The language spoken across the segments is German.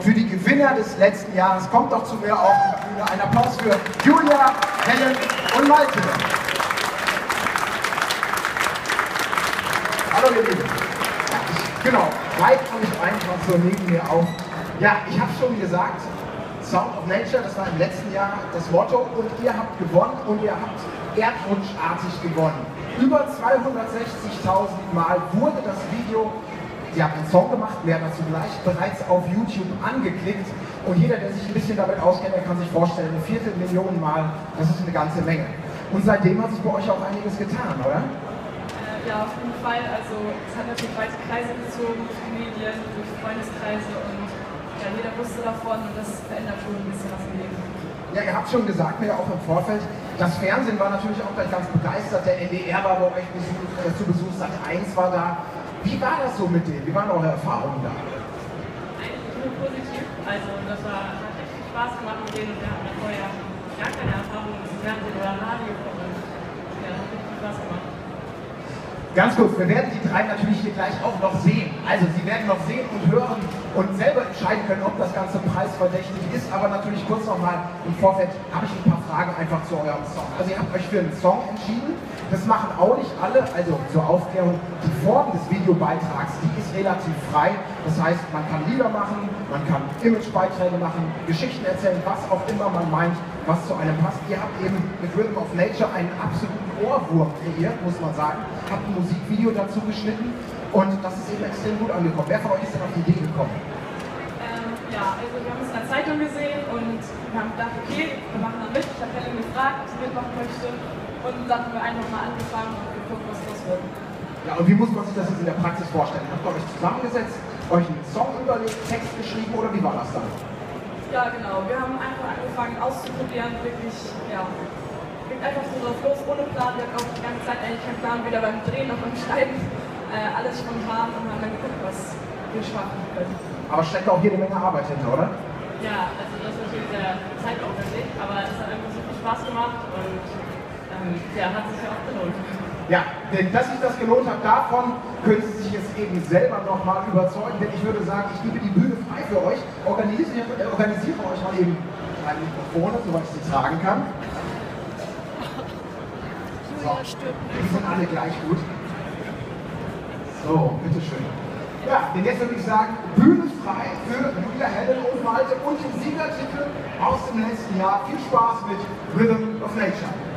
Für die Gewinner des letzten Jahres kommt doch zu mir auf die Bühne. Ein Applaus für Julia, Helen und Malte. Hallo ihr Lieben. Genau, reibt euch einfach so neben mir auf. Ja, ich habe schon gesagt, Sound of Nature, das war im letzten Jahr das Motto und ihr habt gewonnen und ihr habt erdrutschartig gewonnen. Über 260.000 Mal wurde das Video Sie haben einen Song gemacht, mehr dazu gleich, bereits auf YouTube angeklickt. Und jeder, der sich ein bisschen damit auskennt, der kann sich vorstellen, eine Viertelmillion Mal, das ist eine ganze Menge. Und seitdem hat sich bei euch auch einiges getan, oder? Äh, ja, auf jeden Fall. Also es hat natürlich weite Kreise gezogen durch die Medien, durch Freundeskreise und ja, jeder wusste davon und das verändert schon ein bisschen was im Leben. Ja, ihr habt schon gesagt, mir auch im Vorfeld, das Fernsehen war natürlich auch gleich ganz begeistert. Der NDR war bei euch Besuch, äh, zu Besuch, Sat 1 war da. Wie war das so mit denen? Wie waren eure Erfahrungen da? Eigentlich nur positiv. Also das war, hat echt viel Spaß gemacht mit denen. Wir hatten vorher gar keine Erfahrung im Fernsehen oder Radio. Und ja, hat richtig Spaß gemacht. Ganz kurz, wir werden die drei natürlich hier gleich auch noch sehen. Also sie werden noch sehen und hören und selber entscheiden können, ob das Ganze preisverdächtig ist. Aber natürlich kurz nochmal im Vorfeld habe ich ein paar Fragen einfach zu eurem Song. Also ihr habt euch für einen Song entschieden. Das machen auch nicht alle. Also zur Aufklärung, die Form des Videobeitrags, die ist relativ frei. Das heißt, man kann Lieder machen, man kann Imagebeiträge machen, Geschichten erzählen, was auch immer man meint, was zu einem passt. Ihr habt eben mit Rhythm of Nature einen absoluten Ohrwurm kreiert, muss man sagen. Habt ein Musikvideo dazu geschnitten und das ist eben extrem gut angekommen. Wer von euch ist denn auf die Idee gekommen? Ähm, ja, also wir haben es in der Zeitung gesehen und wir haben gedacht, okay, wir machen da mit. Ich habe Helen gefragt, ob sie mitmachen möchte und dann haben wir einfach mal angefangen und geguckt, was das wird. Ja, und wie muss man sich das jetzt in der Praxis vorstellen? Habt ihr euch zusammengesetzt, euch einen Song überlegt, Text geschrieben oder wie war das dann? Ja, genau. Wir haben einfach angefangen auszuprobieren, wirklich, ja, ging einfach so drauf los, ohne Plan. Wir hatten auch die ganze Zeit eigentlich keinen Plan, weder beim Drehen noch beim Schneiden. Äh, alles spontan und haben dann geguckt, was wir schaffen können. Aber steckt auch jede Menge Arbeit hinter, oder? Ja, also das ist natürlich sehr zeitaufwendig, aber es hat einfach so viel Spaß gemacht und ja, hat sich ja auch gelohnt. Ja, denn dass sich das gelohnt hat, davon können Sie sich jetzt eben selber nochmal überzeugen, denn ich würde sagen, ich gebe die Bühne frei für euch, organisiere, äh, organisiere euch mal eben drei Mikrofone, soweit ich sie tragen kann. So, die sind alle gleich gut. So, bitteschön. Ja, denn jetzt würde ich sagen, Bühne frei für Julia Helen und Malte und den Siegertitel aus dem letzten Jahr. Viel Spaß mit Rhythm of Nature.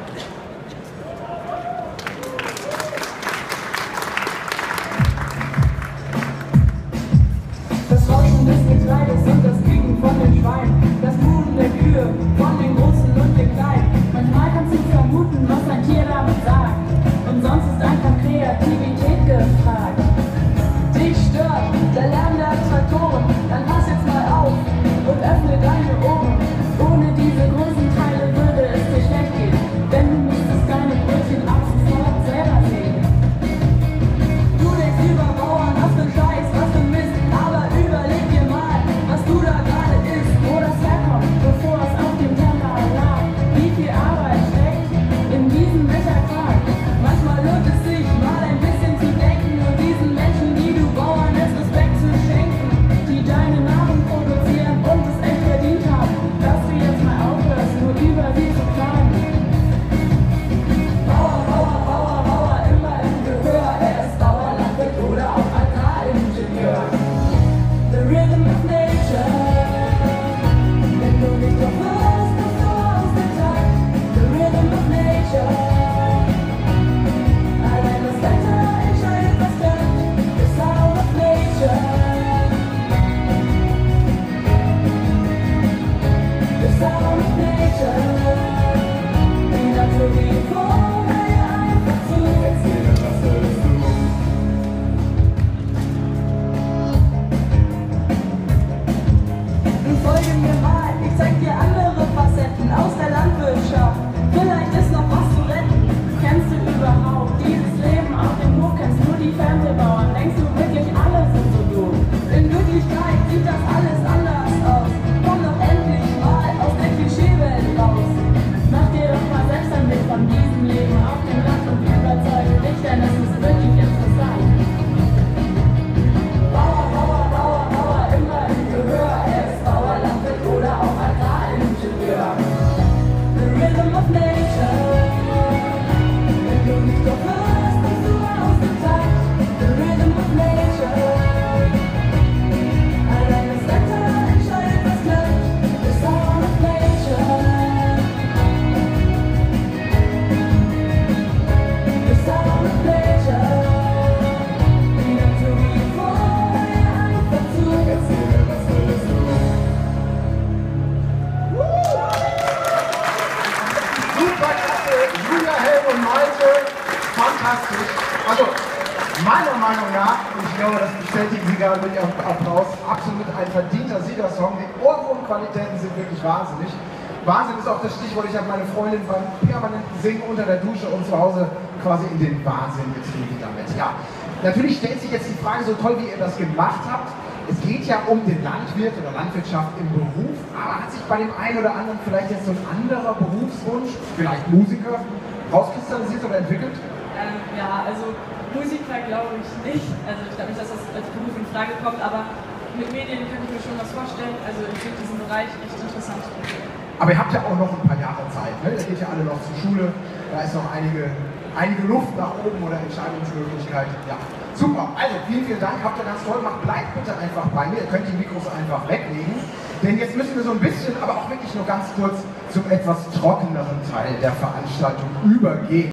Julia, Helm und Malte, fantastisch. Also, meiner Meinung nach, und ich glaube, das bestätigen Sie gerade mit Ihrem Applaus, absolut ein verdienter Siegersong. Die Ohrwurmqualitäten sind wirklich wahnsinnig. Wahnsinn ist auch das Stichwort, ich habe meine Freundin beim permanenten Singen unter der Dusche und zu Hause quasi in den Wahnsinn getrieben damit. Ja, natürlich stellt sich jetzt die Frage, so toll wie ihr das gemacht habt, es geht ja um den Landwirt oder Landwirtschaft im Beruf, aber hat sich bei dem einen oder anderen vielleicht jetzt so ein anderer Berufswunsch, vielleicht Musiker, rauskristallisiert oder entwickelt? Ähm, ja, also Musiker glaube ich nicht. Also ich glaube nicht, dass das als Beruf in Frage kommt, aber mit Medien kann ich mir schon was vorstellen. Also ich finde diesen Bereich echt interessant. Aber ihr habt ja auch noch ein paar Jahre Zeit. Ne? Ihr geht ja alle noch zur Schule. Da ist noch einige, einige Luft nach oben oder Entscheidungsmöglichkeiten. Ja, super. Also vielen, vielen Dank. Habt ihr ganz toll gemacht. Bleibt bitte einfach bei mir. Ihr könnt die Mikros einfach weglegen. Denn jetzt müssen wir so ein bisschen, aber auch wirklich nur ganz kurz zum etwas trockeneren Teil der Veranstaltung übergehen.